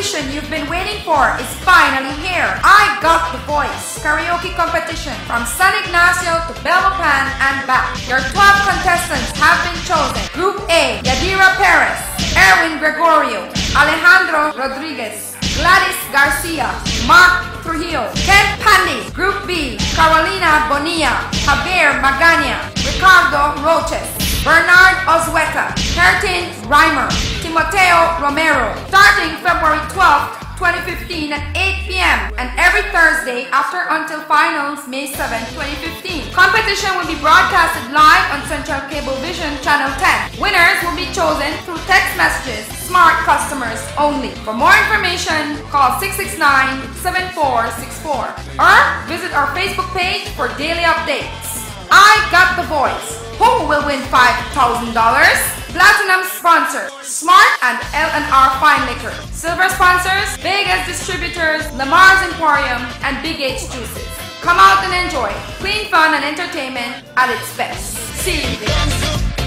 competition you've been waiting for is finally here. I Got the Voice karaoke competition from San Ignacio to Belmopan and back. Your 12 contestants have been chosen. Group A, Yadira Perez, Erwin Gregorio, Alejandro Rodriguez, Gladys Garcia, Mark Trujillo, Ken Pandy, Group B, Carolina Bonilla, Javier Magana, Ricardo Roches, Bernard Ozueta, Hertin Reimer, Timoteo Romero, starting February 12th, 2015 at 8 p.m. and every Thursday after until finals May 7, 2015. Competition will be broadcasted live on Central Cable Vision Channel 10. Winners will be chosen through text messages, smart customers only. For more information, call 669-7464 or visit our Facebook page for daily updates. I got the voice. Who will win $5,000? Platinum sponsor, Smart and L&R Fine Liquor. Silver sponsors, Vegas distributors, Lamar's Emporium, and Big H Juices. Come out and enjoy clean fun and entertainment at its best. See you there.